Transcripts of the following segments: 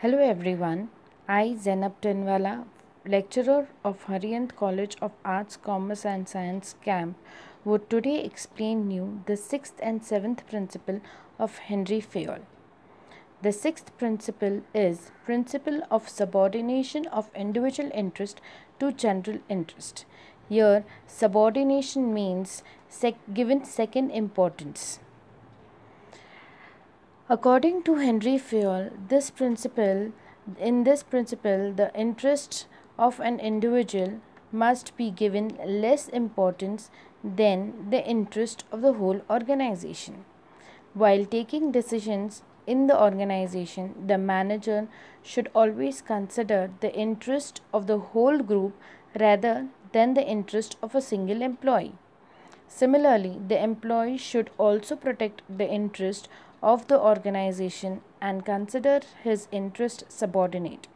Hello everyone, I Zainab Tinwala, lecturer of Hariyant College of Arts, Commerce and Science Camp, would today explain you the sixth and seventh principle of Henry Fayol. The sixth principle is principle of subordination of individual interest to general interest. Here, subordination means sec- given second importance. According to Henry Fayol, this principle in this principle the interest of an individual must be given less importance than the interest of the whole organization. While taking decisions in the organization, the manager should always consider the interest of the whole group rather than the interest of a single employee. Similarly, the employee should also protect the interest of the organization and consider his interest subordinate.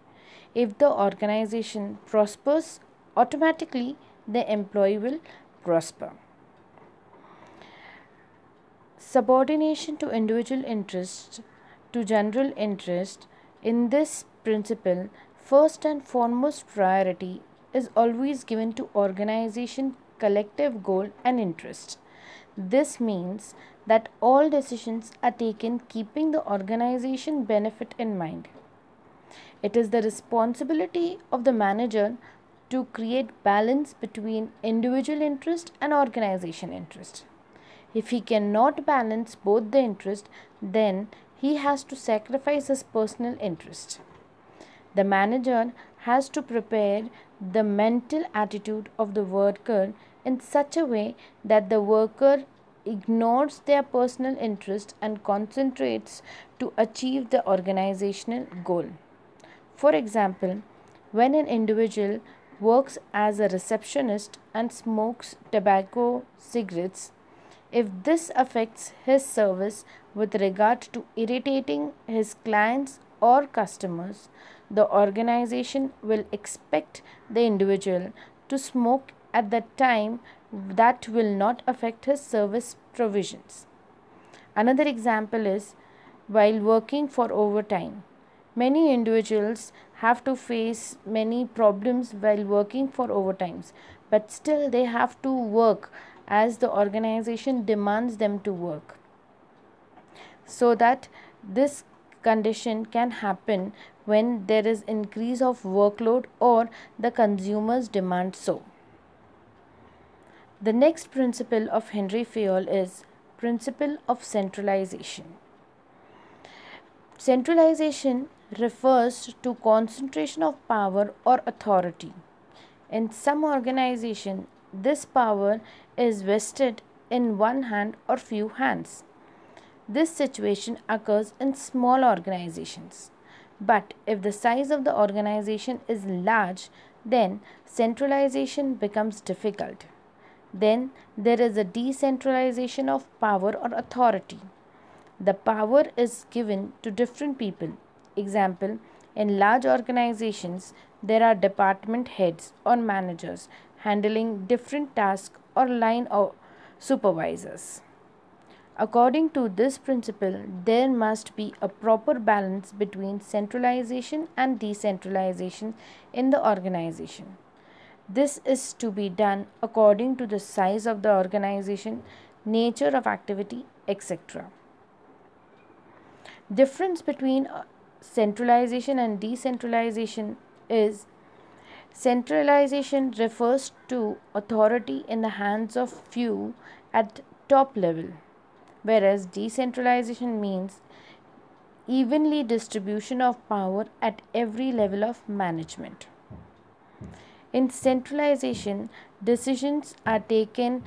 If the organization prospers, automatically the employee will prosper. Subordination to individual interest to general interest in this principle, first and foremost priority is always given to organization collective goal and interest. This means that all decisions are taken keeping the organization benefit in mind. It is the responsibility of the manager to create balance between individual interest and organization interest. If he cannot balance both the interest, then he has to sacrifice his personal interest. The manager has to prepare the mental attitude of the worker in such a way that the worker ignores their personal interest and concentrates to achieve the organizational goal. For example, when an individual works as a receptionist and smokes tobacco cigarettes, if this affects his service with regard to irritating his clients or customers, the organization will expect the individual to smoke at that time that will not affect his service provisions. Another example is while working for overtime. Many individuals have to face many problems while working for overtimes, but still they have to work as the organization demands them to work. So that this condition can happen when there is increase of workload or the consumers demand so. The next principle of Henry Fayol is principle of centralization. Centralization refers to concentration of power or authority. In some organization, this power is vested in one hand or few hands. This situation occurs in small organizations. But if the size of the organization is large, then centralization becomes difficult. Then there is a decentralization of power or authority. The power is given to different people. Example, in large organizations, there are department heads or managers handling different tasks or line of supervisors. According to this principle, there must be a proper balance between centralization and decentralization in the organization. This is to be done according to the size of the organization, nature of activity, etc. Difference between uh, centralization and decentralization is centralization refers to authority in the hands of few at top level whereas decentralization means evenly distribution of power at every level of management in centralization, decisions are taken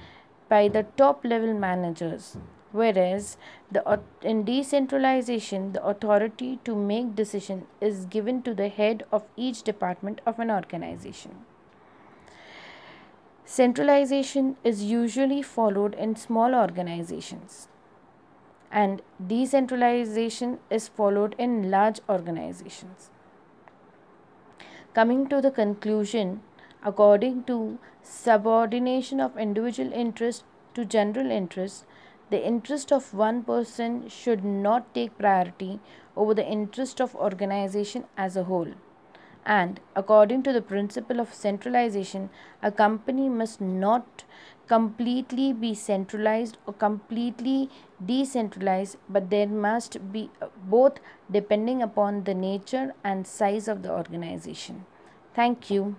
by the top level managers, whereas the, in decentralization, the authority to make decision is given to the head of each department of an organization. Centralization is usually followed in small organizations and decentralization is followed in large organizations. Coming to the conclusion, according to subordination of individual interest to general interest, the interest of one person should not take priority over the interest of organization as a whole. And according to the principle of centralization, a company must not completely be centralized or completely decentralized, but there must be uh, both depending upon the nature and size of the organization. Thank you.